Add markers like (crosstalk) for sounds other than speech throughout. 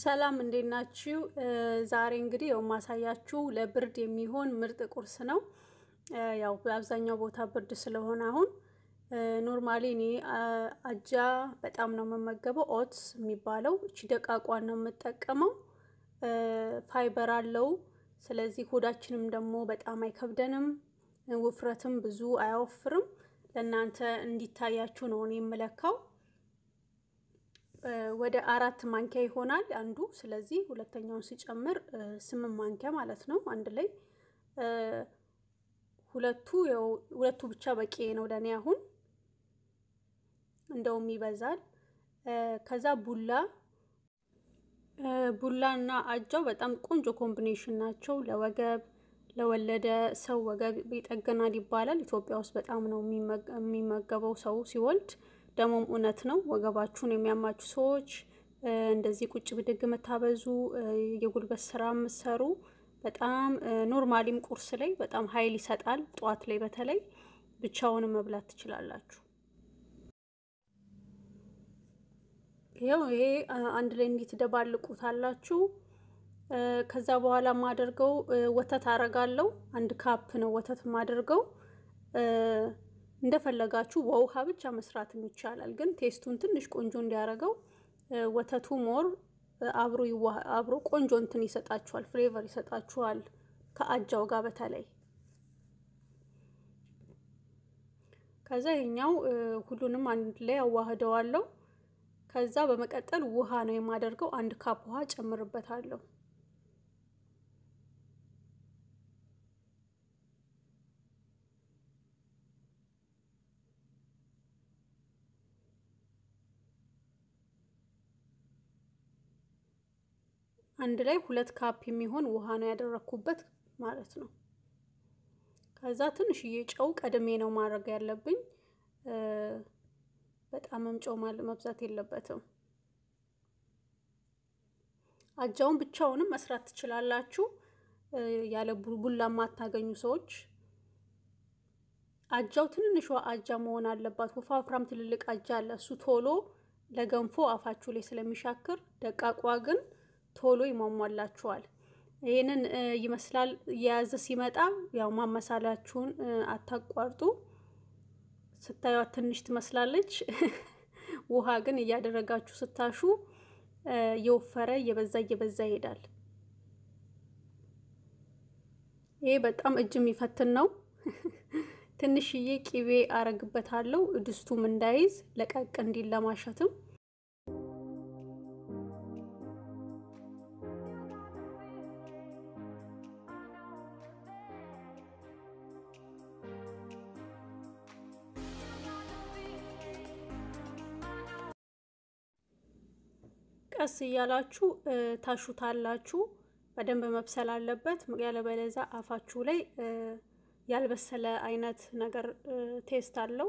ሰላም እንዴት ናችሁ? ዛሬ እንግዲህ ያው ማሳያችሁ ለብርድ የሚሆን ምርጥ ቁርስ ነው። ያው በአብዛኛው ቦታ ብርድ ስለሆነ አሁን normally እኔ አጃ በጣም ነው የምመገበው። oats የሚባለው እቺ ደቃቋን ነው የምጠቀመው። ፋይበር አለው። ስለዚህ ሆዳችንም ደግሞ በጣም አይከብደንም፣ ውፍረትም ብዙ አያወፍርም። ለእናንተ እንዲታያችሁ ነው እኔ የምለካው። ወደ አራት ማንኪያ ይሆናል አንዱ። ስለዚህ ሁለተኛውን ሲጨምር ስምንት ማንኪያ ማለት ነው አንድ ላይ ሁለቱ ሁለቱ ብቻ በቂ ነው ለእኔ አሁን እንደውም ይበዛል። ከዛ ቡላ ቡላና አጃው በጣም ቆንጆ ኮምቢኔሽን ናቸው። ለወገብ ለወለደ ሰው ወገብ ይጠገናል ይባላል። ኢትዮጵያ ውስጥ በጣም ነው የሚመገበው ሰው ሲወልድ። ደግሞም እውነት ነው። ወገባችሁን የሚያማችሁ ሰዎች እንደዚህ ቁጭ ብድግ የምታበዙ የጉልበት ስራ የምትሰሩ በጣም ኖርማሊም ቁርስ ላይ በጣም ኃይል ይሰጣል። ጠዋት ላይ በተለይ ብቻውንም መብላት ትችላላችሁ። ይኸው ይሄ አንድ ላይ እንዴት ደባልቁታላችሁ። ከዛ በኋላ የማደርገው ወተት አረጋለሁ። አንድ cup ነው ወተት የማደርገው። እንደፈለጋችሁ በውሃ ብቻ መስራትም ይቻላል። ግን taste ኡን ትንሽ ቆንጆ እንዲያደርገው ወተቱ more አብሮ አብሮ ቆንጆ እንትን ይሰጣችኋል፣ flavor ይሰጣችኋል ከአጃው ጋር በተለይ ከዛ ይሄኛው ሁሉንም አንድ ላይ አዋህደዋለሁ። ከዛ በመቀጠል ውሃ ነው የማደርገው። አንድ cup ውሃ ጨምርበታለሁ። አንድ ላይ ሁለት ካፕ የሚሆን ውሃ ነው ያደረኩበት ማለት ነው። ከዛ ትንሽዬ ጨው ቀድሜ ነው ማድረግ ያለብኝ። በጣምም ጨው መብዛት የለበትም። አጃውን ብቻውንም መስራት ትችላላችሁ። ያለ ቡላ የማታገኙ ሰዎች አጃው ትንንሿ አጃ መሆን አለባት። ወፋፍራም ትልልቅ አጃ አለ። እሱ ቶሎ ለገንፎ አፋችሁ ላይ ስለሚሻክር፣ ደቃቋ ግን ቶሎ ይሟሟላችኋል። ይህንን ይመስላል። የያዘ ሲመጣ ያው ማመሳላችሁን አታቋርጡ። ስታዩት ትንሽ ትመስላለች። (laughs) ውሃ ግን እያደረጋችሁ ስታሹ እየወፈረ እየበዛ እየበዛ ይሄዳል። ይሄ በጣም እጅ የሚፈትን ነው። (laughs) ትንሽዬ ቂቤ አረግበታለሁ ድስቱም እንዳይዝ ለቀቅ እንዲል ለማሸትም ቀስ እያላችሁ ታሹታላችሁ። በደንብ መብሰል አለበት። ያለበለዛ አፋችሁ ላይ ያልበሰለ አይነት ነገር ቴስት አለው።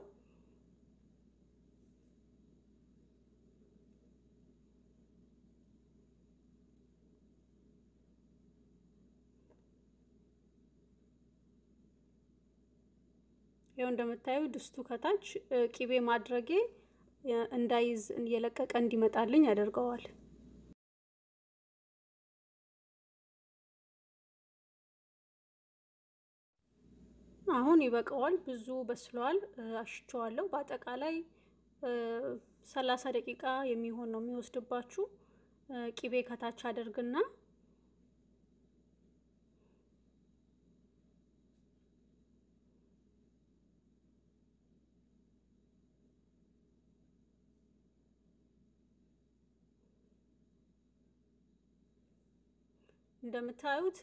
ይኸው እንደምታዩ ድስቱ ከታች ቂቤ ማድረጌ እንዳይዝ እየለቀቀ እንዲመጣልኝ ያደርገዋል። አሁን ይበቃዋል። ብዙ በስለዋል። አሽቸዋለሁ። በአጠቃላይ ሰላሳ ደቂቃ የሚሆን ነው የሚወስድባችሁ። ቂቤ ከታች አድርግና እንደምታዩት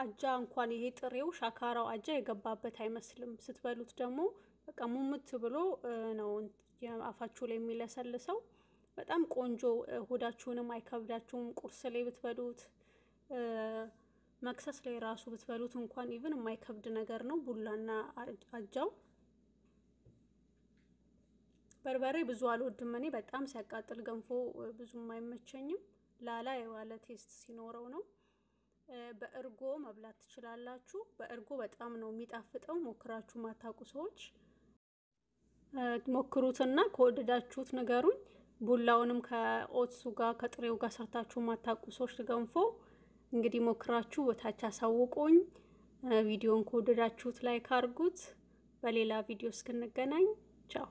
አጃ እንኳን ይሄ ጥሬው ሻካራው አጃ የገባበት አይመስልም። ስትበሉት ደግሞ በቃ ሙምት ብሎ ነው አፋችሁ ላይ የሚለሰልሰው። በጣም ቆንጆ፣ ሆዳችሁንም አይከብዳችሁም። ቁርስ ላይ ብትበሉት፣ መክሰስ ላይ ራሱ ብትበሉት እንኳን even የማይከብድ ነገር ነው ቡላና አጃው። በርበሬ ብዙ አልወድም እኔ በጣም ሲያቃጥል ገንፎ ብዙም አይመቸኝም። ላላ ያለ taste ሲኖረው ነው። በእርጎ መብላት ትችላላችሁ። በእርጎ በጣም ነው የሚጣፍጠው። ሞክራችሁ ማታውቁ ሰዎች ሞክሩትና ከወደዳችሁት ንገሩኝ። ቡላውንም ከ oats ኡ ጋር ከጥሬው ጋር ሰርታችሁ ማታውቁ ሰዎች ገንፎ እንግዲህ ሞክራችሁ በታች አሳውቁኝ። ቪዲዮን ከወደዳችሁት like አድርጉት። በሌላ ቪዲዮ እስክንገናኝ ቻው።